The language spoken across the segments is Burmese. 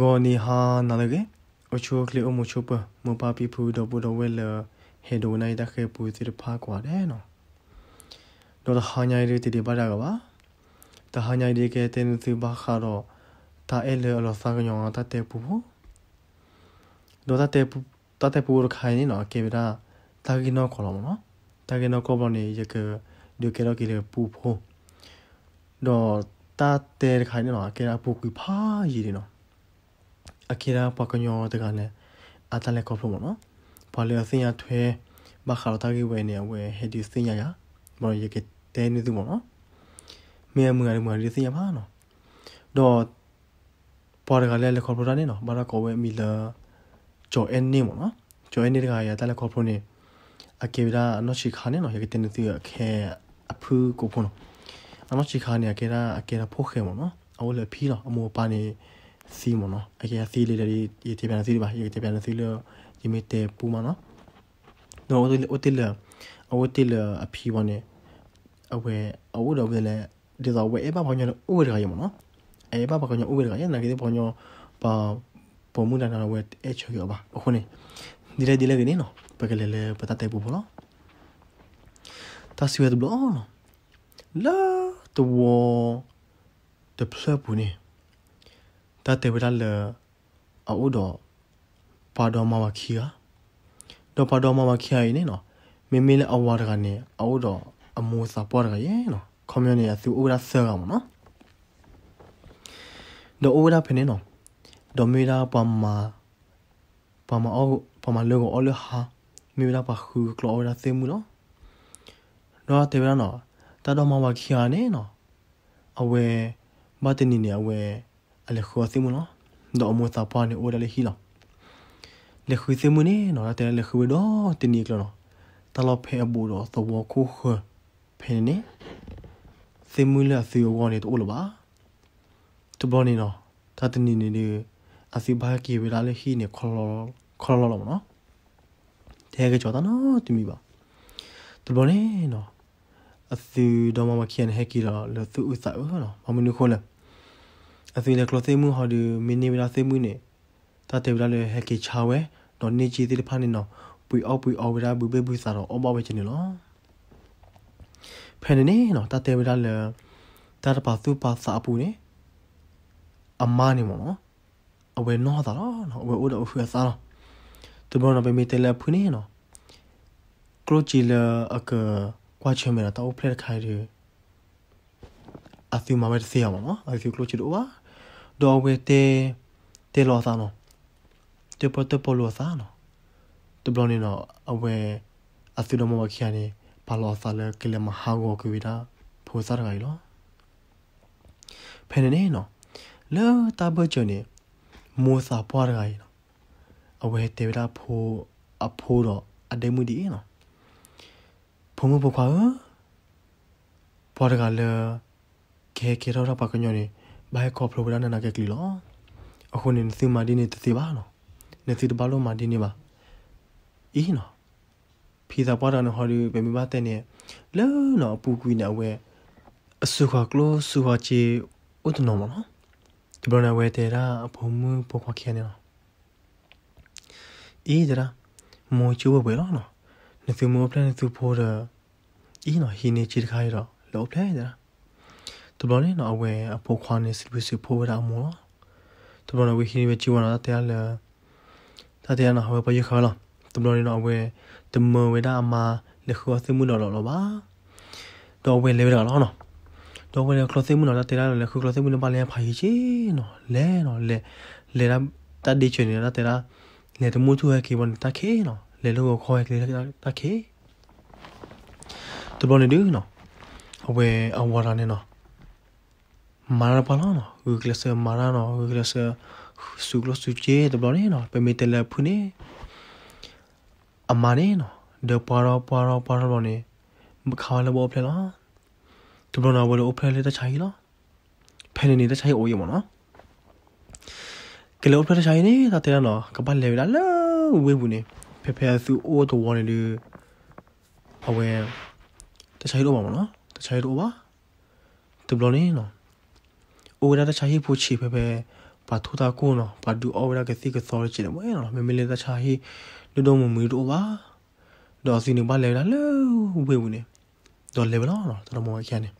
ဂောနီဟာနာလေကေအချိုကလေအမချိုပမပါပီဖူဒဘူဒဝဲလဟေဒိုနိုင်တခေပူစီဖာကွာတယ်နော်တော့ဟာညာရီတီဒီပါရကပါတဟာညာရီကေတဲနစီဘာခါတော့တာအဲလေအလောစာကညောတတဲ့ပူဖို့တော့တတဲ့ပူတတဲ့ပူရခိုင်နော်ကေဗရာတာဂီနောခေါ်လို့နော်တာဂီနောကောဘနေရကဒီကေတော့ကေလေပူဖို့တော့တာတဲ့ခိုင်နော်ကေရာပူကွီဖာရီနော်အကေရာပကညောတကနဲ့ အတလည်းခေါ်ဖို့နော်ဘာလဲအစင်ရထွဲဘာခါတော့တာဂီဝဲနေဝဲဟဲဒီစင်ရရဘောရကေတဲနေသူပေါ့နော်မြေမငါမငါဒီစင်ရပါနော်တော့ပေါ်ကလည်းလေခေါ်ဖို့တာနေနော်ဘာလာကောဝဲမီလာဂျိုအန်နေပေါ့နော်ဂျိုအန်နေတကရတာလည်းခေါ်ဖို့နေအကေရာအနော်ချီခါနေနော်ရကေတဲနေသူခဲအဖူးကိုဖို့နော်အနော်ချီခါနေအကေရာအကေရာဖို့ခဲပေါ့နော်အဝလေဖီးတော့အမောပါနေ စီမနော်အကေရာစီလေးလေးဒီတေပြန်စီပါရတေပြန်စီလို့ဒီမီတေပူမနော်နော်အိုတီအိုတီလာအိုတီလာအဖီဝနေအဝဲအဝတော့ပဲလေဒီတော့ဝဲအပဘောညဥဝဲရရမနော်အဲပဘောညဥဝဲရရနာကေဘောညပါပုံမှုနာနာဝဲအချေရပါအခုနေဒီလေဒီလေကနေနော်ပကလေလေပတတဲ့ပူဘောနော်တာစီဝဲဒဘလောနော်လာတော့တပလပူနေ တတဲ့ဝဲလာအော်တော့ပါတော်မမခီယာတော့ပါတော်မမခီယာနေနော်မင်းမင်းလည်းအဝါတကနေအော်တော့အမိုးစာပေါ်ရရဲ့နော်ကွန်မြူနီတီသူဦးရဆာကမနော်တော့ဦးရဖနေနော်တော့မေရာပမာပမာအောပမာလောကိုအော်လဟာမေရာပါခူကလောရသေမှုနော်တော့တေဗရနော်တတော်မဝခီယာနေနော်အဝဲမတနီနေအဝဲ အလေခေါ်သေမှုနော်တော့အမိုးစာပေါ်နေဦးရလေဟီလောလေခွေသေမှုနေနော်တဲ့လေခွေတော့တင်းနီကလောနော်တလောဖဲအဘူတော့သဝခိုးခွဖဲနေသေမှုလာသေဝနေတော့လို့ပါတဘောနေနော်တတနီနေနေအစီဘာကီဝလာလေဟီနေခေါ်လောခေါ်လောလောနော်တဲကကြောတာနော်တမီပါတဘောနေနော်အစီတော့မခင်ဟက်ကီလာလသူဥစာနော်မမနုခေါ်လဲ အစီလေကလောသေမှုဟာဒီမင်းနေဝလာသေမှုနေတတေဝလာလေဟက်ကီချာဝဲတော့နေချီတိဖာနေနော်ပွေအောက်ပွေအောက်ဝလာဘူဘေဘူစာတော့အမဝဲချင်နေလောဖဲနေနော်တတေဝလာလေတာပါသူပါစာပူနေအမနေမနော်အဝဲနော်တာနော်အဝဲဦးတော့ဖွေစားတော့သူဘောနော်ပဲမီတယ်လဖူနေနော်ကရိုချီလာအကကွာချင်မတော့ဖလက်ခိုင်ရအသီမမဲစီရမနော်အသီကရိုချီတော့ပါ တော့ဝဲတဲတဲလောစားနော်တေပေါ်တေပေါ်လောစားနော်တဘလနေနော်အဝဲအသီတော့မမခ ्या နေဘာလောစားလဲကလမဟာကိုကွေတာဖိုးစားရကြလောဖဲနေနေနော်လောတာဘချနေမိုးစာပွားရကြနော်အဝဲတေဝတာဖိုးအဖိုးတော့အဒေမှုဒီနော်ဖုံမပခွာပွားရကလေကေကေရောပါကညောနေ ဘိုင်ကောပလိုဝဒနာကကလီလောအခုနေစီမာဒီနေတစီပါနော်နေစီတပါလို့မာဒီနေပါအင်းနော်ဖီဇာပွားတာနော်ဟော်ဒီပဲမိမတဲ့နေလောနော်ပူကွီနေဝဲအဆုခွာကလိုဆူခွာချီဥတနော်မနော်ဒီဘရနဝဲတဲ့ရာဘုံမှုပခွာခဲနေနော်အေးကြလားမောချိုးဘွယ်နော်နော်နေဖီမောပလန်သူဖိုးတော့အင်းနော်ဟီနေချီတခါရတော့လောပလဲကြလား ဒီဘရနေနော်အဝဲအဖို့ခွာနေစလူစဖိုးရအောင်မောဒီဘရနဝဲဟီနေချီဝနာတဲ့လဲတတဲ့နော်ဟောပရခါလားဒီဘရနေနော်အဝဲတမဝဲတာအမလေခေါ်သမှုတော့လောပါတော့ဝဲလေရတော့နော်တော့ဝဲကလောသမှုတော့တဲလာလေခေါ်ကလောသမှုတော့ပါလဲဖာကြီးချေနော်လဲနော်လဲလဲတာတတ်ဒီချွေနေတာတဲလာလေတမှုသူရဲ့ကေဘန်တခေနော်လေလို့ခေါ်ရကလေးတခေတဘောနေဒူနော်အဝဲအဝါရနေနော် မာရပါလားနော်ဝီကလစမာရနော်ဝီကလစစုကလစုချေတဘောနေနော်ပမေတလဖုနေအမနေနော်ဒေပါရပါရပါရဘောနေမခါလဘောဖလဲလားတဘနာဘလောဖလဲလေတချိုင်လားဖဲနေနေတချိုင်အိုးရ မနော်ကလေးဖလဲတချိုင်နေတာတဲ့နော်ကပတ်လေလာလာဝေးဘူးနေဖဲဖဲသူအိုးတော့ဝနေလေအဝဲတချိုင်တော့ပါမနော်တချိုင်တော့ပါတဘလနေနော်အိုးရတချိုင်ဖို့ချီဖဲဖဲပါထူတာကိုနော်ပါဒူအော်ဝရကစီကစောရချင်တယ်မွေးနော်မမလေးတချာဟီလူတော့မမီတော့ပါတော့စီနေပါလေလာလေဝေးဝင်နေတော့လေဘလောနော်တော်မောခရနေ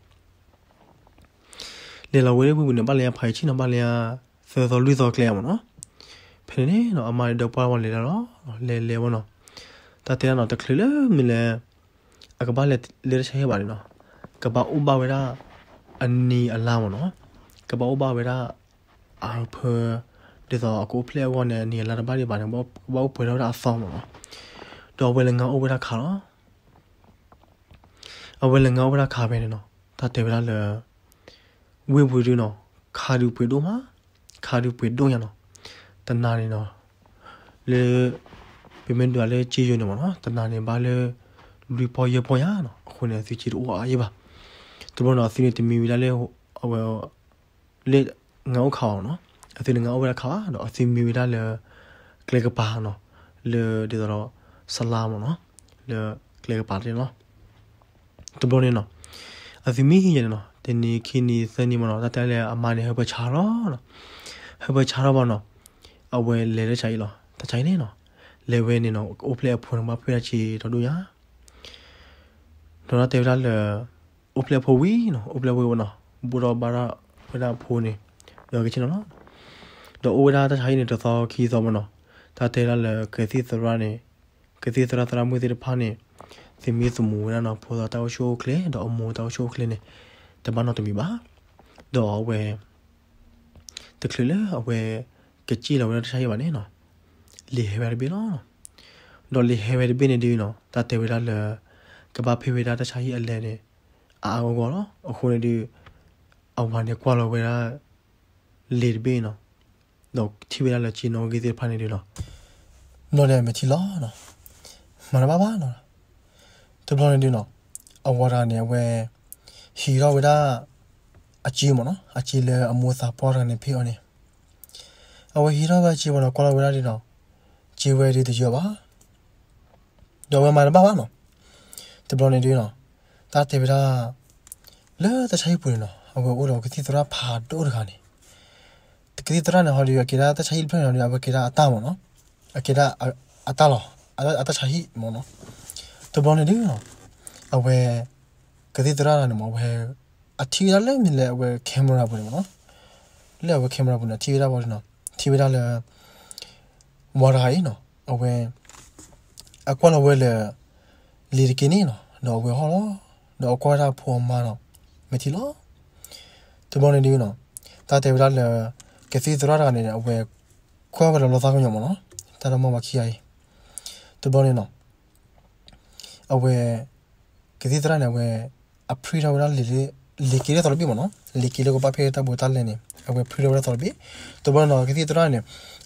လေလာဝေးဝေးဝင်နေပါလေဖိုင်ချင်နော်ပါလေဆောဆောလူဆောကလဲမနော်ဖနေနေနော်အမတော့ပွားဝင်လေတော့လေလေဘောနော်တတဲ့နော်တခလလေမလဲအကဘာလေလေချေပါလေနော်ကဘာဥပဝေရာအနီအလားမနော် ကဘာဥပဝေရာအာဖဒီတော့အခု player 1နဲ့နေလာတပါးတွေပါတယ်ဘောဘောဖွေတော့အဆောင်မနော်တော့ဝယ်လငါဥပဒါခါနော်အဝယ်လငါဥပဒါခါပဲနော်ဒါတေဗလာလေဝေဝေရနော်ခါဒူပွေတော့မှာခါဒူပွေတော့ရနော်တနာနေနော်လေပြမင်းတို့လည်းကြည့်ရနေမှာနော်တနာနေပါလေလူပေါ်ရပေါ်ရနော်အခုနေစီချီတော့အားရပါသူတို့နော်စီနေတမီဝီလာလေအဝယ် လေငေါခေါနော်အစီငေါဝယ်ခါနော်အစီမီဝီလာလေကလေကပါနော်လေဒီတော့ဆလာမနော်လေကလေကပါတယ်နော်သူတို့နေနော်အစီမီဟင်းရနော်တနီခီနီစနီမနော်တတဲလေအမနေဟဘချာရောနော်ဟဘချာရောပါနော်အဝဲလေတဲ့ချိုင်လောတချိုင်နေနော်လေဝဲနေနော်အိုပလေဖွင့်မှာဖွင့်ချီတော့တို့ရတော့တေဗလာလေအိုပလေဖိုဝီနော်အိုပလေဝီဝနော်ဘူရောဘာရာ ဝဲတာဖိုးနေတော့ကချင်နော်တော့အိုဝဲတာတချိုင်နေတော့ခီးစောမနော်တာတေလာလေကစီစရာနေကစီစရာစရာမွေးတဲ့ဖာနေစီမီစမူရနော်ဖိုးတာတော့ရှိုးကလေတော့အမိုးတော့ရှိုးကလေနေတမနော်တမီပါတော့ဝဲတကလေအဝဲကကြည့်လာဝဲတချိုင်ပါနေနော်လေဟဲဘယ်ဘီနော်တော့လေဟဲဘယ်ဘီနေဒီနော်တာတေဝလာလေကဘာဖေဝတာတခြားကြီးအလဲနေအာအောကောနော်အခုနေဒီ အဝါနေကွာလောဝဲတာလေဘီနော်တော့တီဝလာလေချီနော်ကြီးတဲ့ဖာနေဒီနော်နော်လေမချီလောနော်မရပါပါနော်တဘလနေဒီနော်အဝါရာနေဝဲဟီရောဝဲတာအကြီးမနော်အကြီးလေအမိုးစာပေါ်ရနေဖေော်နေအဝဟီရောပဲကြီးမနော်ကွာလောဝဲတာ ဒီနော်ဂျေဝဲဒီတကြောပါတော့မမရပါပါနော်တဘလနေဒီနော်တာတေဗရာလဲတချိုင်ပူနော်အဝအိုတော့ကတိတရာဖာတိုးရခါနေတကတိတရာနော်ဟော်လီကေရာတချိုင်ဖရနော်အဝကေရာအတာမနော်အကေရာအတာလောအတချိုင်မနော်တဘလနေ ဘောနေဒီနော်တာတေဗလာလေကစီသရရာနေအဝဲခွာဘလောသားကောညမနော်တာရမမခီအိုင်တဘောနေနော်အဝဲကစီသရနေဝဲအဖရီတော်လာလီလီကီရတော်ပြီမနော်လီကီလကိုပဖေတာဘူတာလဲနေအဝဲဖရီတော်တော်ပြီတဘောနော်ကစီသရနေ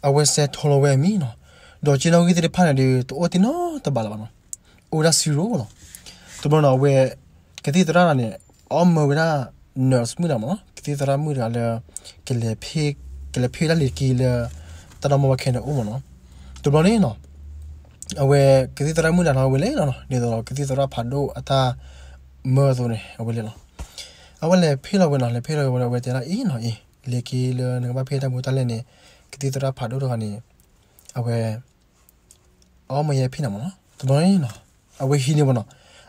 အဝဲဆက်ထော်လဝဲမီနော်တော့ချီနောကြီးတဲ့ဖာနေဒီတော့တင်နော်တပါလာပါနော်အိုရာစီရိုနော်တဘောနော်ဝဲကတိတရာနဲ့အော်မဝရာနော်စမှုလာမနော် ကတိတရာမှုလာလေကလေဖေးကလေဖေးလာလေကီလေတရမဝခဲနေဦးမနော်တဘောနေနော်အဝဲကတိတရာမှုလာတော့ဝဲလေနော်နေတော့ကတိတရာဖာဒိုအတာမောဆိုနေအဝဲလေနော်အဝဲလေဖေးလာဝဲနော်လေဖေးလာဝဲဝဲတဲ့လာအင်းနော်အင်းလေကီလေငါမဖေးတာဘူတလည်းနေကတိတရာဖာဒိုတော့ကနေအဝဲအော်မရဖိနေမနော်တဘောနေနော်အဝဲဟီနေမနော်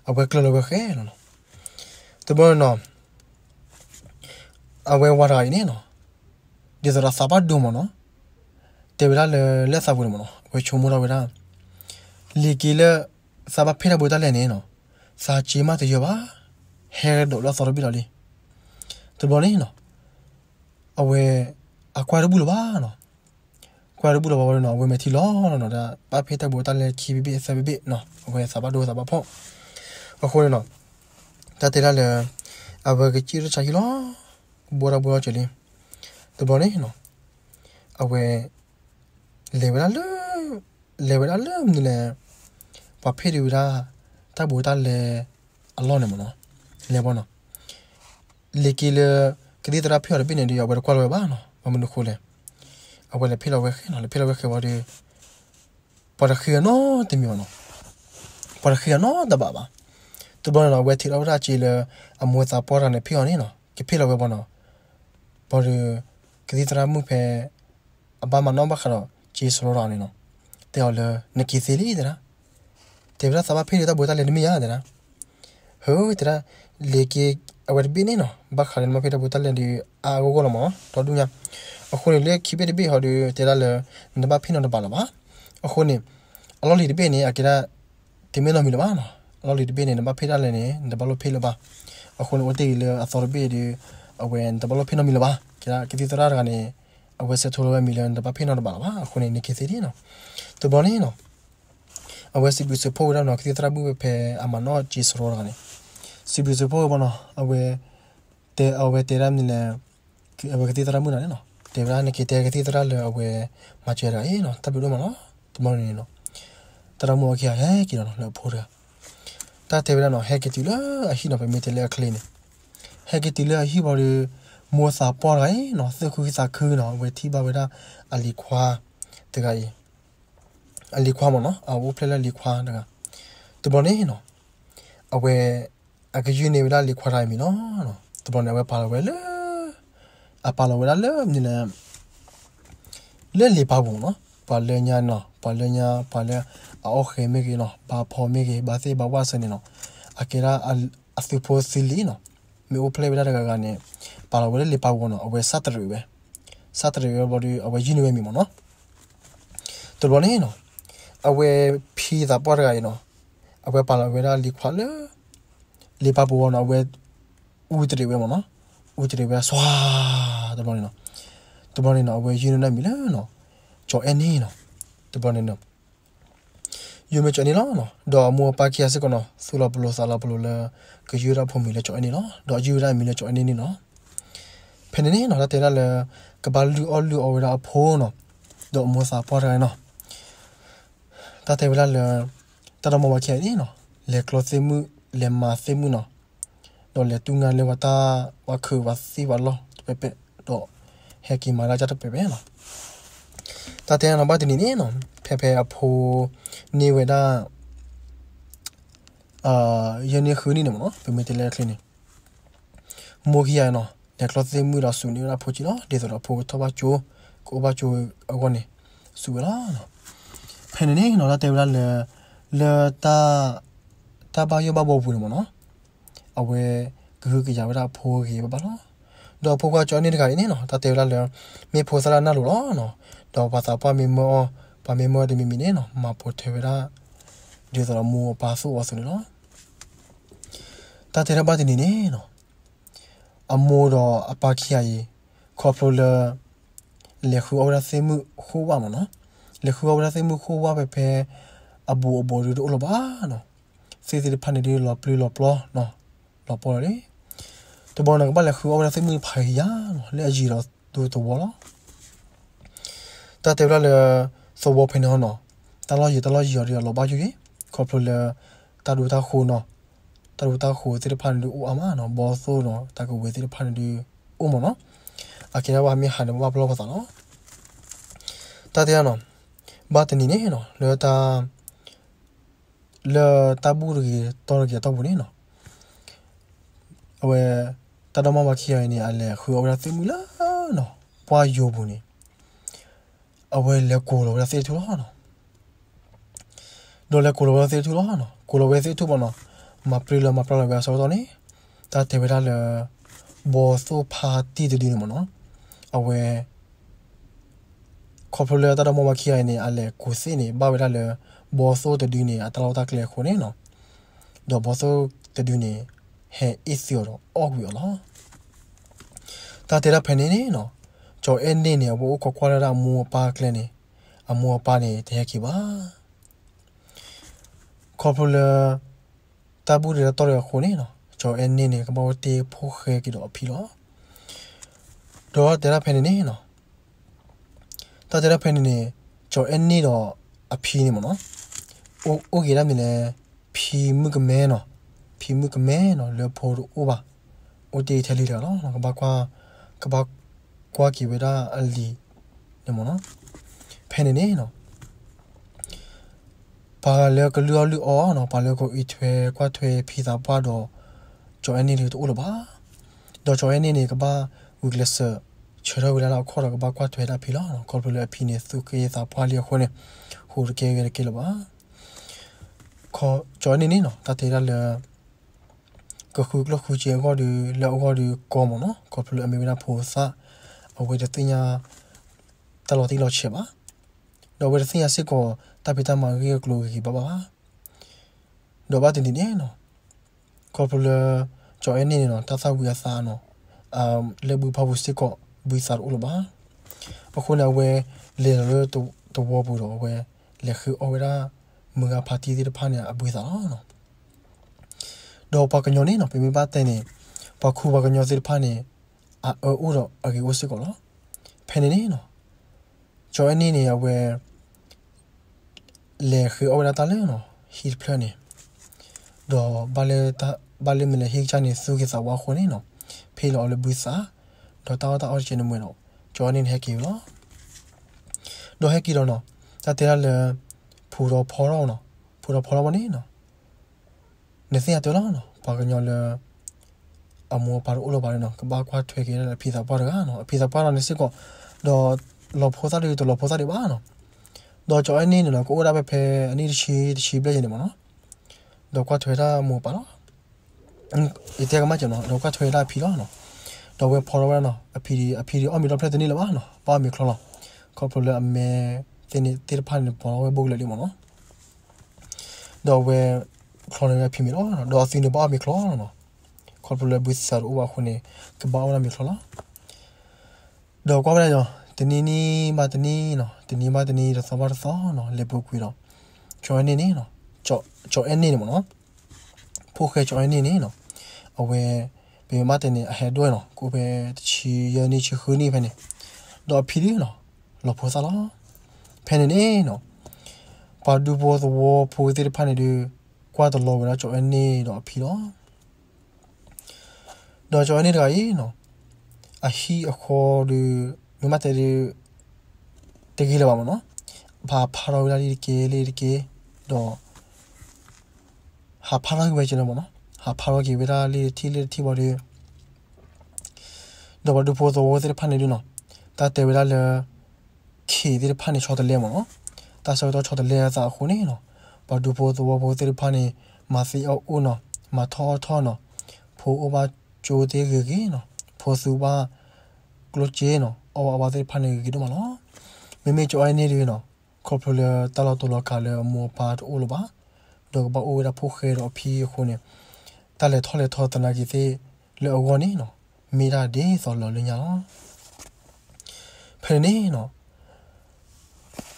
အဝဲကလလဝဲခဲနော်တဘောနော် အဝဲဝါရိုင်းနေနော်ဒီစရာစပါဒုမနော်တေဗလာလေလက်စဘူးမနော်ဝဲချုံမရဝဲတာလီကီလေစပါဖိရဘူတလည်းနေနော်စာချီမတရပါဟဲဒေါ်လာစော်ပြီးတော့လေတဘောနေနော်အဝဲအကွာရဘူးလပါနော်ကွာရဘူးလပါဘာလို့နော်ဝဲမထီလောနော်ဒါပါဖေးတဲ့ဘူတလည်းခီဘီဘီဆဘီဘီနော်ဝဲစပါဒိုစပါဖော့အခုနော်တတဲလာလေအဘကချီရချာကီလော ဘောရာဘောချလီတဘောနေနော်အဝဲလေဝလာလေလေဝလာလေမလေပဖေရီရာတဘူတလေအလောနေမနော်လေဘောနော်လေကီလေကဒီတရာဖေရပြနေဒီရောက်ဘယ်ကွာလဲပါနော်မမနခိုလေအဝဲလေဖေလာဝဲခဲနော်လေဖေလာဝဲခဲဘာဒီပရခေနော်တမီနော်ပရခေနော်တဘာပါသူဘောနော်ဝဲတီတော့ရာချီလေအမွေသာပေါ်ရနေဖေော်နေနော်ကဖေလာဝဲဘောနော် ဘောဒီကတိတရာမှုဖဲအဘာမနောဘခရောဂျေစရောရာနေနော်တဲော်လနကီစီလီဒရာတေဗလာစဘာဖေးတာဘူတာလေနမီယာဒရာဟိုတရာလေကီအဝတ်ဘီနေနော်ဘခရန်မဖေးတာဘူတာလေဒီအာဂိုကိုလမောတော်ဒူညာအခုလေခိပေဒီဘီဟော်ဒီတေလာလေနဘဖိနော်ဘာလာပါအခုနေအလောလီဒီဘေနေအကရာတီမေနော်မီလပါနော်အလောလီဒီဘေနေနဘဖေးတာလေနေနဘလိုဖေးလပါအခုနေဝတေလေအသော်ဘီဒီ အဝဲနဘလိုဖေးနော်မီလပါကရာကတိတရာကနေအဝဲဆက်ထိုးလို့မီလန်နဘဖေးနော်ဘာလာပါအခုနေနေခေစီဒီနော်တူဘောနေနော်အဝဲစီဘီစပိုးရနော်ကတိတရာဘူးပဲအမနော်ဂျီစရောကနေစီဘီစပိုးဘောနော်အဝဲတဲအဝဲတဲရမ်နေလေအဝဲကတိတရာမှုနော်နော်တေဗရာနေကတေကတိတရာလေအဝဲမချေရာအေးနော်တပ်ပြီးတော့မနော်တူမောနေနော်တရမောခိဟဲကီနော်လေဖိုးရတာတေဗရာနော်ဟဲကတိလာအဟိနော်ပဲမီတလေကလင်း ဟဲကတိလာဟိဘော်ရီမောစာပေါ်ရိုင်းနော်စခုစာခူးနော်ဝဲတီပါဝဲတာအလီခွာတကကြီးအလီခွာမနော်အဝဖလဲလီခွာတကတဘောနေနော်အဝဲအကယူနေဝဲလီခွာတိုင်းမီနော်နော်တဘောနေဝဲပါဝဲလေအပါလဝဲလေမြင်လေလေပါဘူးနော်ပါလေညာနော်ပါလေညာပါလေအော်ခေမေကြီးနော်ဘာဖော်မေကြီးဘာစေဘာဝဆနေနော်အကေရာအသုပိုစီလီနော် မေအိုဖလေဝဲတာကနေပါလဝဲလေပါဘူးနော်အဝဲစတ်တရီပဲစတ်တရီဘော်ဒီအဝဲယူနေဝဲမီမနော်တော်ဘောနေနော်အဝဲဖီးတာပေါ်ရရနော်အဝဲပါလာဝဲလာလီခွာလေလီပါဘောနော်အဝဲဦးတရီဝဲမနော်ဦးတရီဝဲဆွာတဘောနေနော်တဘောနေနော်အဝဲယူနေမီလားနော်ကြော်အနေနော်တဘောနေနော် ယူမချနေလားနော်ဒေါ်မောပါကီယာစကနော်ဆူလာဘလိုဆာလာဘလိုလာကယူရာဖုံမီလေကြော်အနေနော်ဒေါ်ယူရာမီလေကြော်အနေနေနော်ဖနေနေနော်လာတဲလာလေကဘာလူအော်လူအော်ရာဖိုးနော်ဒေါ်မောစာပေါ်ရနော်တာတေဝလာလေတာရမဝခဲဒီနော်လေကလောသိမှုလေမာသိမှုနော်တော့လေတူငါလေဝတာဝခုဝစီဝလောပေပေတော့ဟက်ကီမာလာကြတဲ့ပေပေနော်တာတေနော်ဘာတနေနေနော် ဖေဖေအဖိုးနေဝဒအာယနေ့ခူနီနော်ပေမေတလေခလင်းမိုခီယာနော်လေကလောသိမှုတော့ဆူနေရဖိုချီနော်ဒီဆိုတော့ဖိုတော့ဘာချိုကိုဘာချိုအကောနေဆူလာနော်ဖယ်နေနော်လာတေလာလေလေတာတာဘာယောဘဘောဘူးနော်အဝဲဂခုကရဝတာဖိုးကြီးဘာလို့တော့ဖိုးကကြောင်းနေတခါနေနော်တာတေလာလေမေဖိုးစလာနာလို့နော်တော့ဘာသာပါမီမော ပါမီမောဒီမီမီနေနော်မပိုထေဝရာဒီတော့မူပါဆိုဝဆနေနော်တာတေရပါတင်နေနော်အမိုးတော့အပါခိယာကြီးခေါပလိုလာလေခုအော်ရသေမှုဟိုးပါမနော်လေခုအော်ရသေမှုဟိုးပါပဲပဲအဘူအဘောရီတို့လောပါနော်စေစီဖန်နေဒီလောပလီလောပလောနော်လောပေါ်လေတဘောနကဘာလေခုအော်ရသေမှုဖိုင်ယာနော်လေအကြီးတော့ဒူတော့လောတာတေရလေ စောဘဖိနော်နော်တလောရီတလောရီရလောပါယူရေခေါပလိုလာတာဒူတာခိုနော်တရူတာခိုစီဖန်လူအမနော်ဘောဆိုနော်တကဝေစီဖန်လူဥမနော်အကေဝါမီဟာနဘဘလောပါနော်တာတရားနော်ဘာတနီနေနော်လေတာလေတဘူရီတော်ရကတော့ဘူးနေနော်အဝဲတဒမမခီယနေအလဲခူအဝရသိမူလားနော်ပွားယိုဘူးနေ အဝဲလေကိုလောရသိထူလားနော်ဒေါ်လေကိုလောရသိထူလားနော်ကိုလောဝဲသိထူပါနော်မပရီလမပရလဝဲဆောတော့နေတာတေဝရလေဘောဆိုပါတီတူဒီမနော်အဝဲခေါပလိုလာတာမမခိယနေအလဲ ကိုစင်းနေဘာဝရလေဘောဆိုတဒူနေအတလောက်တကလေခုနေနော်ဒေါ်ဘောဆိုတဒူနေဟဲအစ်စီရောအောက်ဝီလားတာတေရဖနေနေနော်ကျော်အင်းနေနေဘောခေါခွာရမူပါကလနေအမူပါနေတဲ့ခိပါခေါပလိုလာတဘူရတော်ရခုနေနော်ကျော်အင်းနေနေကဘောတေဖိုးခဲကီတော့အဖီလောဒေါ်တေရဖနေနေနော်တာတဲ့ဖက်နေနေကျော်အနီတော့အဖီနေမနော်အိုအိုကြီးရမင်းလေဖီမှုကမဲနော်ဖီမှုကမဲနော်လေဖို့အိုပါအိုတေထလီတော့နော်ကဘာကွာကဘာ ကွာကီဝဒါအလီနေမနော်ဖက်နေနေနော်ပါလေကလူလူအော်နော်ပါလေကိုအီထွဲကွာထွဲဖီသာပွားတော့ကျော်အနီလေးတို့လို့ပါတော့ကျော်အနီနေကဘာဝီဂလက်ဆာချရဝလာတော့ခေါ်တော့ဘာကွာထွေတာဖီလောကော်ပလိုဖီနေစုကေစာပွားလျခုနေဟိုကေကေကေလပါခေါ်ဂျော်နေနေနော်တတေရလေကခုကလခုချေကောဒီလောကောဒီကောမနော်ကော်ပလိုအမေနာဖိုစာ အဝေးတဲ့ညာတလော်တီလောချေပါတော့ဝေးတဲ့ညာစစ်ကောတပိတမဂေကလိုကြီးပါပါတော့ဘာတင်နေနော်ကော်ပလိုဂျော်နေနေနော်တသဝီယာစာနော်အမ်လေဘူဖာဘူစစ်ကောဘီဆာဥလဘာအခုနဝဲလေရတူတူဘောဘူးတော့ဝဲလေခူအဝရာမငါဖာတီဒီဖာနေအဘွေးသာနော်တော့ပကညောနေနော်ပြမပါတဲ့နေပခုပကညောစစ်ဖာနေ အအိုးတော့အကေဝစစ်ကောနော်ဖယ်နေနေနော်ကျော်အနေနေဝဲလေခူအဝရာတလဲနော်ဟီပလနေတော့ဘာလေတာဘာလေမလေဟိချာနေစုကေစာဝါခွနေနော်ဖေးလော်လေဘူးစာတော့တာတာအော်ချင်နေမွေးတော့ဂျော်နင်ဟက်ကီနော်တော့ဟက်ကီတော့နော်တာတဲရလေဖူတော့ဖော်တော့နော်ဖူတော့ဖော်တော့မနေနော်နေစရတော့နော်ဘာကညောလေ အမောပါလို့လို့ပါနော်ကဘာခွာထွေခဲ့တယ်ဖီစာပါရကနော်ဖီစာပါရနေစစ်ကောတော့လောဖောစားတွေတော့လောဖောစားတွေပါနော်တော့ကျော်အနေနဲ့နော်ကိုရပဲဖဲအနည်းချီချီပြည့်နေမှာနော်တော့ကွာထွေတာမောပါနော်ဒီတဲကမှကျွန်တော်တော့ကွာထွေတာဖီတော့နော်တော့ဝဲဖော်ရနော်အဖီဒီအဖီဒီအော်မီတော့ဖလက်တနေလပါနော်ပါမီခလောကော်ပရလအမေတင်းတေဖန်ပေါ်ဝဲဘုတ်လေလီမနော်တော့ဝဲခလောနေဖီမီတော့တော့စီနေပါမီခလောနော် ကော်ပရလဘစ်ဆာဥဝခုနေကဘာဝနာမီခလောတော့ကောမရရောတနီနီမတနီနော်တနီမတနီတော့စဘာသောနော်လေပုတ်ကွေတော့ကျော်နေနေနော်ကျော်ကျော်အနေနေမနော်ဖိုခဲကျော်နေနေနော်အဝဲဘေမတဲ့နေအဟဲတွဲနော်ကိုပဲချီရနေချီခူနေဖနေတော့ဖီဒီနော်လောဖောစားလားဖနေနေနော်ပါဒူဘောသဝဖိုး တဲ့ဖနေဒီကွာတလောကကြောအနေတော့ဖီတော့တော့ကြောအနေတကကြီးနော်အဟီအခေါ်ဒီမမတဲ့တကယ်လာပါမနော်ဘာဖာရောလာဒီကေလေးဒီကေတော့ဟာဖာရောပဲကျွန်တော်မနော်ဟာဖာရောကီဝေရာလီတီလီတီဘော်ဒီတော့ဘာဒူပိုသောဝဲတဲ့ဖာနေလို့နော်တာတေဝေရာလေခီတဲ့ဖာနေချောတဲ့လဲမနော်တာဆောတော့ချောတဲ့လဲစာခုနေနော်ဘာဒူပိုသောဝဲတဲ့ဖာနေမာစီအောဦးနော်မထောထောနော်ဖိုးအဘ ဂျိုတဲ့ကြီးနော်ဖိုးစုပါကလိုချေနော်အော်ဘာတဲ့ဖာနေကြီးတော့မနော်မေမေကြိုအိုင်းနေတယ်နော်ကော်ပိုလတလောတလောကလေမောပါတ်အိုလပါတော့ဘာအိုရဖိုခဲတော့ဖီခုနေတလေထောလေထောတနာကြီးသေးလေအောနီနော်မိတာဒီဆိုလောလညာဖယ်နေနော်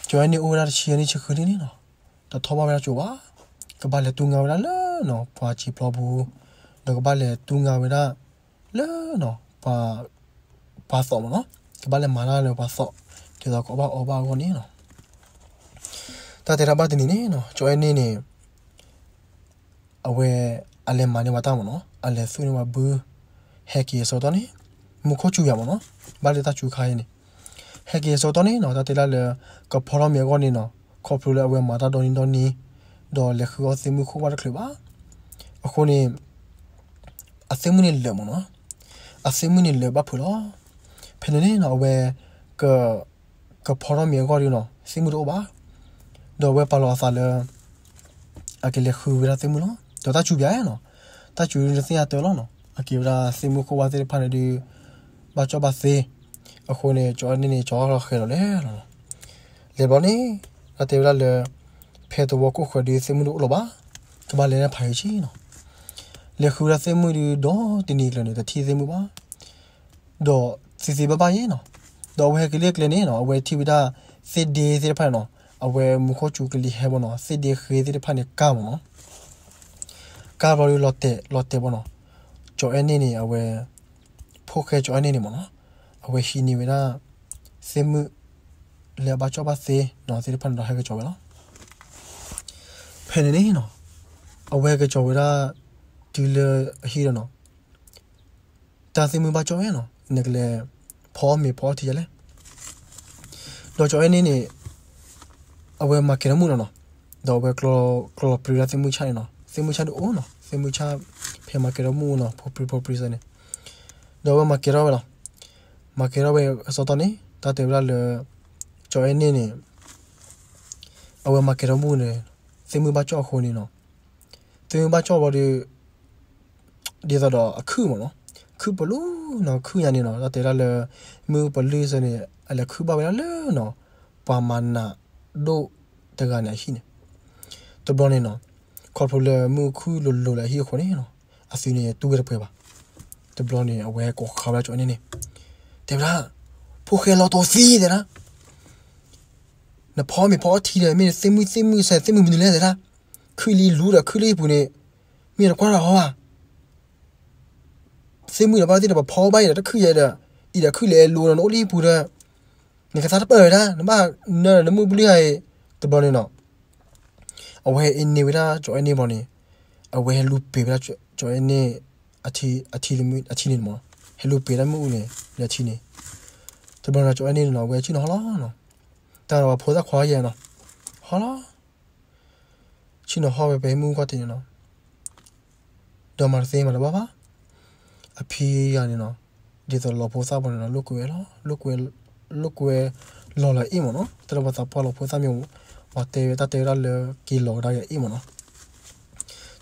ကျွမ်းနေအိုရာချီနေချခရီနေနော်တထောပါမလားချိုပါကဘာလေတူငါဝလာလဲနော်ပွာချီပလဘူး တော့ကဘာလေတူငါဝလာလဲနော်ပါပါစောမနော်ကဘာလေမာနာလေပါစောဒီတော့ကဘာအဘာကိုနေနော်တာတေရပါတနေနေနော်ကျွမ်းနေနေအဝဲအလဲမာနေဝတာမနော်အလဲဆွေးနေဝဘူးဟက်ကီဆိုတော့နေမခုချူရမနော်ဘာလေတာချူခိုင်းနေဟက်ကီဆိုတော့နေနော်တာတေလာလေကဖော်ရမြေကောနေနော်ခေါ်ပလူလေအဝဲမာတာတော်နေတော်နီဒေါ်လက်ခေါ်စမှုခုပါတခလပါအခုနေ အစမှုနေလေမနော်အစမှုနေလေဘာဖလို့ဖနေနေနော်ဝဲကကဖော်ရမြေကောရီနော်စမှုတော့ပါဒေါ်ဝဲပါလောဆာလေအကလေခူဝရစမှုနော်ဒေါ်တာချူပြရနော်တာချူရစရတော်နော်အကေရာစီမကိုဝါတဲ့ဖာနေဒီဘာချဘာစေအခုနေကျော်နေနေကျော်ရခဲလေလေဘောနေအတေရာလေဖဲတော့ကိုခွဒီစီမလို့လောပါကဘာလေဖိုင်ချီနော် လေခူရစီမဒီတော့တင်းနေကလည်းတတိစီမပါတော့စီစီဘပါရင်နော်တော့ဝဲကလေးကလေးနေနော်ဝဲတီဗီတာစစ်ဒီစီဖာနော်အဝဲမခိုချူကလေးဟဲဘောနော်စစ်ဒီခေစီဖာနေကာဘောနော်ကာဘောရီလော့တေလော့တေဘောနော်ကျော်အနေနဲ့အဝဲဖိုခဲကျော်အနေနဲ့မနော်အဝဲရှိနေဝလာစေမှုလေဘာချဘာစေနော်စေဖန်တော့ဟဲကကျော်ဝဲနော်ဖယ်နေနော်အဝဲကကျော်ဝဲလာ ဒီလေအဟီရနော်တာစေမှုဘာကျော်ဝဲနော်နကလေဖောမေဖောတီရလေတော့ကျော်အနေနဲ့အဝဲမှာကရမှုနော်တော့ဝဲကလောကလောပရီလာစေမှုချိုင်နော်စေမှုချိုင်တော့အိုးနော်စေမှုချိုင်ဖဲမှာကရမှုနော်ဖောပရီဖောပရီစနေတော့မှာကရဝလားမာကေရဘဲစောတနေတတေဗလာလေကျော်နေနေအဝမာကေရမှုနေစေမှုဘာချောခိုနေနော်စေမှုဘာချောဘာဒီ ဒီတော့အခုမနော်ခုဘလူနော်ခုရနေနော်တတေလာလေမှုဘလူစနေအလခုဘာပဲလေနော်ပါမနာဒိုတကနေရှိနေတဘနေနော်ခေါ်ဖလေမှုခုလိုလိုလေဟီခိုနေနော်အစီနေတူရပွဲပါတဘနေအဝဲကိုခါရချောနေနေတေဗလာဖိုခဲလောတော်စီတဲ့လားနဖောမီဖောတီတယ်မင်းစင်မီစင်မီဆက်စင်မီမင်းလဲတဲ့လားခီလီလူရခီလီပူနေမင်းကွာဟော စင်မီရပါတိတော့ဖောပိုင်းတခရတဲ့ဤတခလေလူရနိုလီပူတဲ့နေကစားတပရတာနမနနမှုပလီဟဲတဘနေနော်အဝဲအင်းနေဝရာဂျိုအင်းနေမနေအဝဲလူပေဗရာဂျိုအင်းနေအချီအချီလီမီအချီနေမောဟဲလူပေရမှုနေလက်ချီနေတဘနာဂျိုအင်းနေနော်ဝဲချီနော်လားနော်တာတော့ဖိုးသားခွာရနော်ဟာလားချီနော်ဟောပဲပဲမှုကတင်နော်ဒေါ်မာသေးမလားဘာဘာ အဖေးရနေနော်ဒီတော့လောဖိုးစားပေါ်နော်လုကွယ်လောလုကွယ်လုကွယ်လော်လာအိမနော်တော်ဘာသာပေါ်လောဖိုးစားမျိုးဝတ်တေတတေရလကီလော်ဒါရဲ့အိမနော်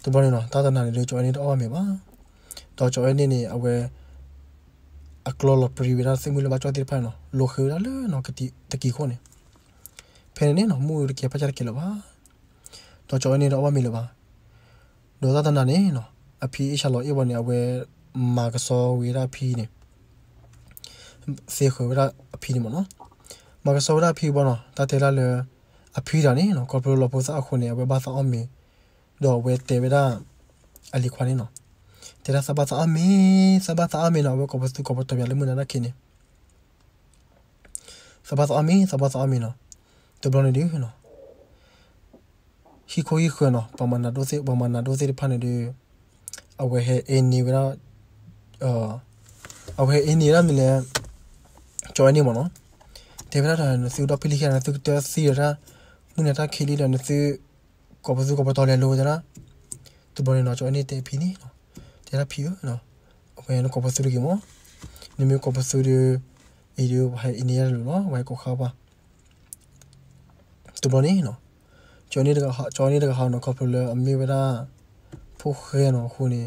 တဘနေနော်တာတနာနေကြောနေတော့အမေပါတော့ကြောနေနေအဝဲအကလောလပရီဝရာစမူလဘာကြောတိဖာနော်လိုခေရလေနော်ကတိတကီခေါနေဖဲနေနော်မူရကေပချာကေလဘာတော့ကြောနေတော့အမေလဘာဒေါ်တာတနာနေနော်အဖီအချလောအေဝနေအဝဲ မာကဆောဝေရာဖီနေစေခွေဝရာအဖီနေမနော်မာကဆောဝရာဖီဘောနော်တာတေလာလေအဖီတာနေနော်ကော်ပိုလပိုစာအခုနေအဝဲဘာသာအမေတော့ဝဲတေဝရာအလီခွာနေနော်တေရာစဘာသာအမေစဘာသာအမေနော်ဝဲကောပစတူကောပတပြလေမနာကိနေစဘာသာအမေစဘာသာအမေနော်တဘလနေဒီနော်ဟီခိုဟီခွနော်ပမနာဒိုစေပမနာဒိုစေဖာနေဒီအဝဲဟဲအင်းနီဝရာ အာအဝဲအင်းနီရမလဲကျော်နေမနော်တေဗလာတာနစုတော့ဖိလိခရနစုတစီရမုန်တာခိလီလနစုကောပစုကောပတော်လေလိုကြလားတဘလနေနော်ကျော်နေတေဖီနီနော်တေရာဖီနော်အဝဲနော်ကောပစုရကမောနိမေကောပစုရအီဒီယိုဟဲအင်းနီရလို့နော်ဝဲကောခါပါတဘလနေနော်ကျော်နေတကဟာကျော်နေတကဟာနော်ကောပလအမေဝရာဖိုခဲနော်ခုနေ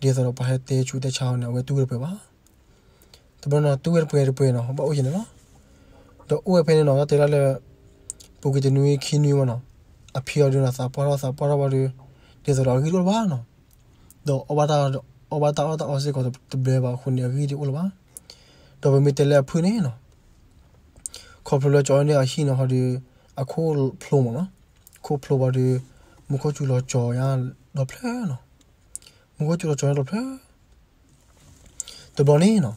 ဒီဆိုတော့ဘာတဲ့ချူတဲ့ချောင်းနဲ့ဝဲတူရပဲပါတဘနော်တူရပဲပဲနော်ဘာအိုးရင်နော်တော့အိုးပဲနော်တဲလာလေပုကတနွေခင်းနွေမနော်အဖီရဒနာစာပါရစာပါရပါဒီဒီဆိုတော့ဂီလိုပါနော်တော့အဘတာအဘတာအတာအစေကတော့တဘဲပါခုနေဂီဒီအိုလပါတော့ဘယ်မတဲလဲဖူးနေနော်ခေါပလိုကျော်နေအရှိနော်ဟာဒီအခုဖလိုမနော်ခုဖလိုပါဒီမခုချူလောကြော်ရတော့ဖလဲနော် မခုချူလောကြော်ရတော့ဖလဲတဘောနေနော်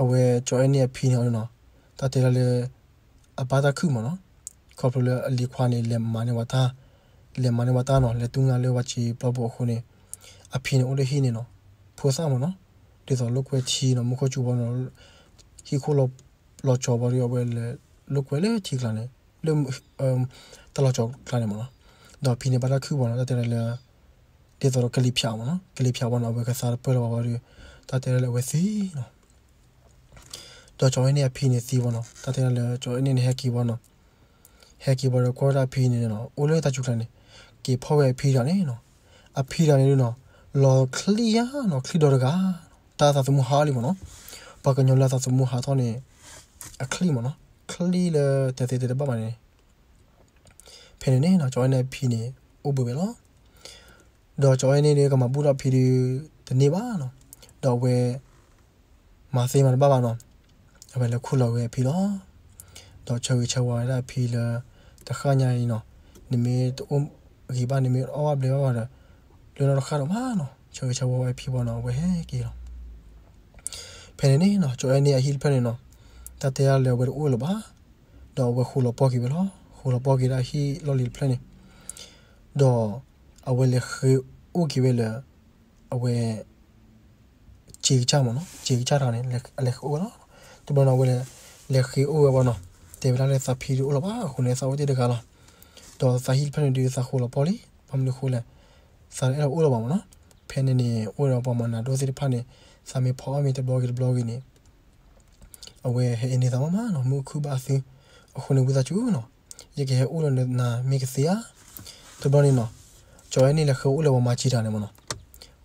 အဝဲကြော်ရနေဖီနေနော်တတဲလေအပါတာခုမနော်ခေါပလိုအလီခွာနေလေမနေဝတာလေမနေဝတာနော်လေတုံငါလေဝချီပပခုနေအဖီနေအိုလေဟီနေနော်ဖိုးစားမနော်ဒီတော့လုတ်ခွဲချီနော်မခုချူဘောနော်ဟီခိုလောလောချောဘရီအဝဲလေလုတ်ခွဲလေချီကလာနေလေအမ်တလောချောကလာနေမနော်တော့ဖီနေပါလာခုဘောနော်တဲ့လေ ဒီတော့ကလိဖြာမနော်ကလိဖြာဘောနော်ဘယ်ကစားပွဲတော့ဘာလို့တတဲ့လေဝစီနော်တော့ကျော်နေဖီနေစီဘောနော်တတဲ့လေကျော်နေနေဟက်ကီဘောနော်ဟက်ကီဘောတော့ကောတာဖီနေနော်အိုလေတချူခလနေကေဖောဝဲဖီတာနေနော်အဖီတာနေနော်လောကလီယာနော်ခလီတော်ကတာသာသမဟာလီမနော်ပကညောလာသာသမဟာတော့နေအခလီမနော်ခလီလေတဲ့တဲ့တဲ့ပါမနေဖင်းနေနော်ကျော်နေဖီနေဥပပဲနော် တော့ကျော်နေနေကမပူတော့ဖီဒီတနေပါနော်တော့ဝဲမဆေးမပါပါနော်အဘယ်လခုလောက်ဝဲဖီတော့တော့ချေဝချဝါရဖီလာတခါညာရင်နော်နိမေတုံဂီပါနိမေအော်ဘလေပါတော့လူနော်ခါတော့မနော်ချေဝချဝါဝဲဖီပါနော်ဝဲဟဲကီတော့ဖဲနေနော်ကျော်နေအဟီဖဲနေနော်တတဲရလေဝဲဦးလပါတော့ဝဲခူလပေါ်ကီဘလောခူလပေါ်ကီရာဟီလော်လီဖဲနေတော့ အဝဲလေခေဦးကီဝဲလေအဝဲဂျေချမနော်ဂျေချတာနေလက်လက်ဦးနော်တဘနော်ဝဲလေလက်ခေဦးဝဲနော်တေဗလာလေစဖီရူလပါခုနေစာဝတိတကလာတော့စာဟီဖဲနေဒီစာခူလပေါ်လီပမ်လခူလေစာအဲ့ဦးလပါမနော်ဖဲနေနေဦးလပါမနာဒိုစီဖာနေစာမေဖော်မေတဘလော့ဂီဘလော့ဂီနေအဝဲဟဲနေသမမနော်မူခုပါစီအခုနေဝဇချူနော်ရကေဦးလနာမိကစီယာတဘနေနော် ကျော်ရနေလခုဦးလဝမချီတာနေမနော်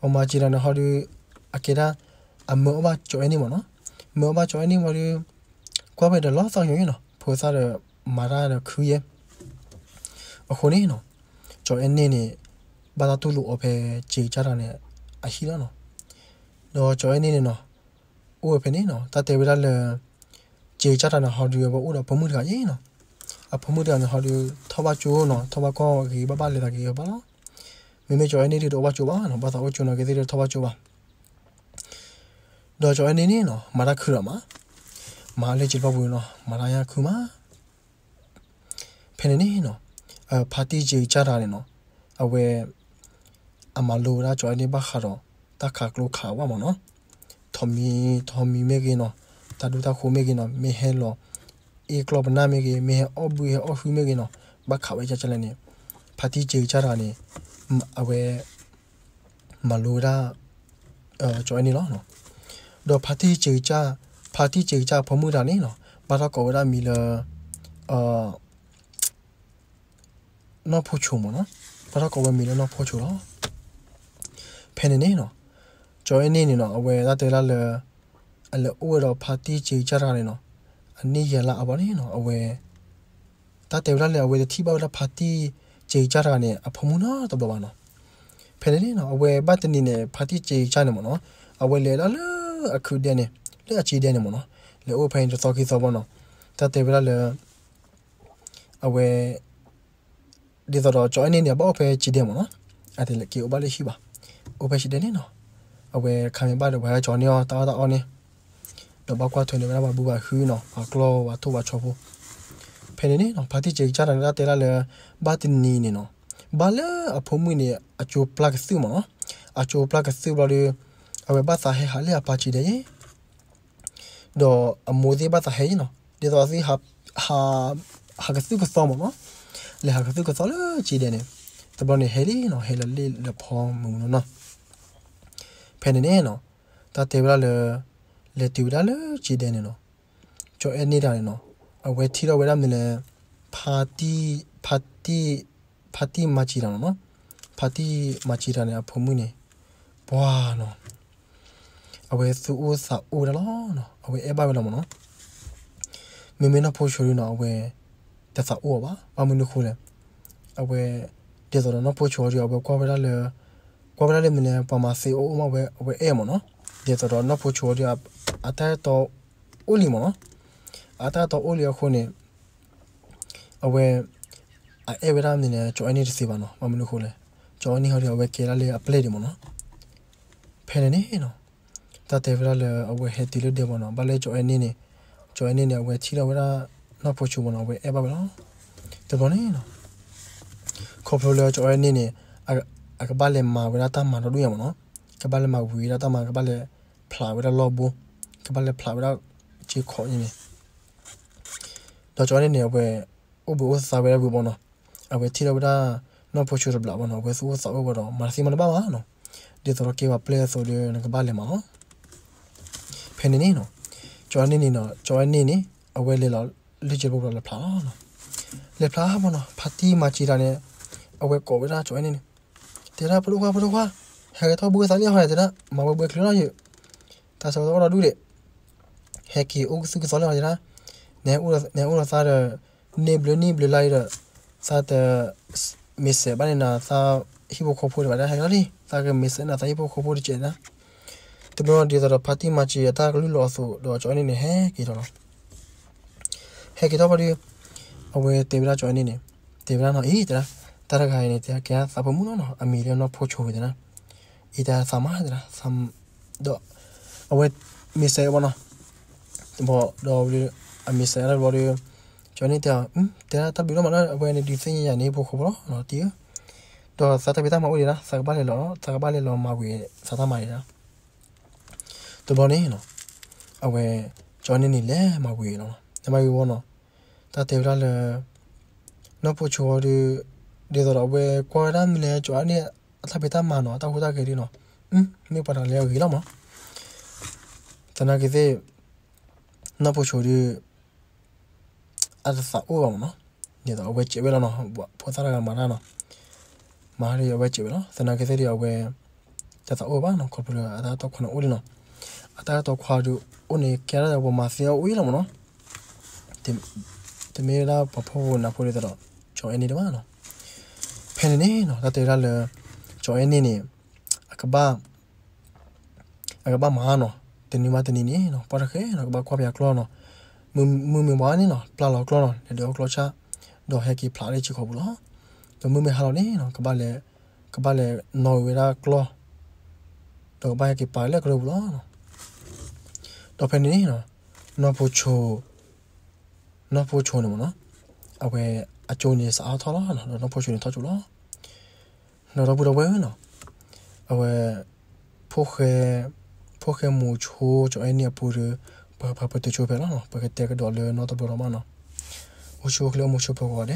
ဝမချီတာနေဟောဒီအကေဒါအမောဘကျော်ရနေမနော်မောဘကျော်ရနေမလို့ကွာပဲတော့လောဆောင်ရင်းနော်ဖိုးစားတဲ့မာရာတဲ့ခူရဲ့အခုနေနော်ကျော်ရနေနေဘာသာတူလို့အဖေခြေချတာနေအရှိလားနော်တော့ကျော်ရနေနေနော်ဦးဖေနေနော်တတေဝရလေခြေချတာနော်ဟောဒီဘောဦးတော့ဘမှုတကရေးနော်အဖမှုတကနော်ဟောဒီထောပါချိုးနော်ထောပါကောကြီးဘာဘာလေတကကြီးဘာလား မေကျော်အနေနဲ့တော့ဝါချိုပါနော်ဘာသာဝချိုနော်ကသေးတယ်ထဝချိုပါတော့ကျော်အနေနဲ့နော်မရခရမမာလေးချစ်ပဘူးနော်မရရခုမဖနေနေနော်အပါတီဂျီချတာနေနော်အဝဲအမလိုရာကျော်အနေဘာခါတော့တခါကလိုခါဝမနော်ထမီထမီမေကေနော်တဒူတာခိုမေကေနော်မေဟဲလောအေကလောပနာမေကေမေဟဲအော့ဘူးဟဲအော့ဖူမေကေနော်ဘာခါဝဲချချလနေပါတီဂျီချတာနေ อฟูเมกิနော်บักขาวไว้จะจะเลยเนี่ยพาที่เจจาราเนี่ยเอาไว้มาลูราเอ่อจอยนี่เนาะเนาะดอพาที่เจจาพาที่เจจาพมุดานี่เนาะบาราโกรามีle เอ่อနော်ဖို့ချုံမနော်ဘာတော့ကောဝဲမီလို့နော်ဖို့ချုံတော့ဖဲနေနေနော်ကျော်ရနေနေနော်အဝဲသားတဲလာလေအလေအိုတော့ဖာတီချေချရာနေနော်အနည်းရလာအပါနေနော်အဝဲတာတဲလာလေအဝဲတီပါလာဖာတီ ချေချရာနေအဖမှုနော်တော့ဘာနော်ဖဲနေနေနော်အဝဲဘတ်တနီနေဖာတီချေချနေမနော်အဝဲလေလာလေအခုတဲ့နေလေအချီတဲ့နေမနော်လေအိုဖိုင်တော့ခီသောဘောနော်တာတဲလာလေအဝဲဒီတော့ကျော်နေနေပေါ့ဖဲချီတယ်မနော်အဲ့ဒါလေကေအိုပါလေရှိပါအိုဖဲရှိတယ်နေနော်အဝဲခံရပါတယ်ဝဲကျော်နေတာတာအော်နေတော့ဘောက်ကွာထွင်နေမှာဘူးပါခူးနော်ဘာကလောဝါတော့ဝါချောဖို့ဖဲ နေနေနော်ဘာတိကြေချတာလည်းတဲလာလေဘာတင်နီနေနော်ဘာလဲအဖုံမွေနေအချိုပလတ်စုမနော်အချိုပလတ်စုဘာလို့အဝဲဘာသာဟဲဟာလေအပါချီတယ်တော့အမိုးသေးဘာသာဟဲနော်ဒီတော့စီဟာဟာဟာကစုကစောမနော်လေဟာကစုကစောလေချီတယ်နေတဘနေဟဲလီနော်ဟဲလလေလဖောင်းမူနော်ဖဲနေနေနော်တာတေဗလာလေလေတူလာလေချီတယ်နေနော်ကျော်အနေတာနေနော်အ ဝဲထီတော့ဝဲရမလဲဖာတီဖာတီဖာတီမချီတာနော်ဖာတီမချီတာနေအဖုံမှုနေဘွာနော်အဝဲသူအိုးစာအိုးတယ်နော်အဝဲအဲပါဘယ်လိုမနော်မမေနော်ဖိုးရှိုးနော်အဝဲတသအိုးပါဘာမနုခိုးလဲအဝဲတဲ့တော့နော်ဖိုးချိုးရအဝဲကွာဝဲလာလေကွာဗလာလေမနေပမာစီအိုမဝဲဝဲအဲမနော်ဒီတော့နော်ဖို့ချိုဒီအတာတော့အိုလီမနော် အတာတော့အိုလီခုနေအဝဲအဲဝဲရမ်းနေချိုအနီတစီပါနော်မမလို့ခိုးလေချိုအနီဟောဒီအဝဲကေလာလေအပလက်ဒီမနော်ဖဲနေနေနော်တတေဗလာလေအဝဲဟက်တီလို့ဒီမနော်ဘာလဲချိုအနီနေချိုအနီနေအဝဲချီလာဝဲရနော်ဖို့ချိုမနော်ဝဲအဲပါဘနော်တဘောနေနော်ခေါ်ဖလိုလေချိုအနီနေအကဘာလေမာဝရတာမာတို့ရမနော်ကဘာလေမာဝီရတာမာကဘာလေဖလာဝရလောဘူကဘာလေဖလာဝရချီခေါ်နေ တော့ကျော်နေနေဘယ်ဥပ္ပဝစာဝရဘူးဘောနော်အဝဲတီရဝရနော်ဖို့ချူရဘလာဘောနော်ဝဲဆူစာဝဘောနော်မာစီမနပါမနော်ဒီတော့ကေဝပလေဆိုဒီကဘာလေမာနော်ဖဲနေနေနော်ကျော်နေနေနော်ကျော်နေနေအဝဲလေလောလူချေဘောလေဖလာနော်လေဖလာဘောနော်ဖတ်တီမာချီတာနေအဝဲကောဝရကျော်နေနေတေရာပလူခွာပလူခွာဟဲတော့ဘူးစားရဟဲ့တဲ့မဘဘခလရရတာဆောတော့ဒူလေဟဲကီအိုကစုကစောလာရနဲဦးနဲဦးစားရနေဘလနီဘလလိုက်ရစားတဲ့ မစ်ဘာနေနာသာဟိဘခိုဖိုးရပါဟဲကလီသာကမစ်နာသာဟိဘခိုဖိုးချေနာတဘဒီတော့ပါတီမချီတာကလူလောဆိုတော့ကျော်နေနေဟဲကီတော့ဟဲကီတော့ဘာဒီအဝဲတေဗလာကျော်နေနေတေဗလာနော်အေးတလားတာရခိုင်နေတဲ့ကဲသဘမှုနော်အမီလနော်ဖိုချိုဝေဒနာဣတာသမာဒရာသမ်ဒိုအဝဲမီဆေဝနာဘောဒေါ်ဝီ အမီဆေရဘော်ရီကျွန်နေတဲ့အမ်တဲ့တဘီလောမနာအဝဲနေဒီစင်းရနေဖို့ခေါ်ဘောနော်တီတော့စာတပိတာမဦးရလားစာကပါလေလောစာကပါလေလောမဝေစာသမရလားတဘောနေနော်အဝဲကျွန်နေနေလဲမဝေနော်နမဝေဘောနော်တာတေရလဲနော်ပိုချိုရီဒီတော့ဘယ်ကွာရမ်းလဲကြွားနေအသပိတမနော်တောက်ခုတာကေဒီနော်ဟမ်မြေပါတာလဲကြီးလောက်မတနာကေစေနော်ပိုချိုဒီအသစာအိုအောင်နော်ညတော့အဝဲချေပဲလားနော်ဖောသားကမာနာနော်မာရီ hasta uva no ni da we che velo no po sara ga mara no mari we che velo sana ke seri we cha sa uva no ko pro ada to kono uri no ada to khwa ju uni ke ra bo ma se ui lo no te te me la pa po na po le da cho eni de ma no phen ne no da te ra le cho eni ni akaba akaba ma no tenima tenini no para ke no akaba kwa bia klo no mu mu wa ni no pla lo klo no le do klo cha do he ki pla le chi ko bu lo do mu me ha lo ni no ka ba le ka ba le no we ra klo do ba he ki pa le klo bu lo no do pe ni no no po cho no po cho ni mo no a we a cho ni sa a tho lo no no po cho ni tho cho lo no do bu do we no a we po khe po khe mu cho cho ai ni a pu pa pa pa te chope na pa ke te ke dole no to boroma na uchu kle muchu pa ko de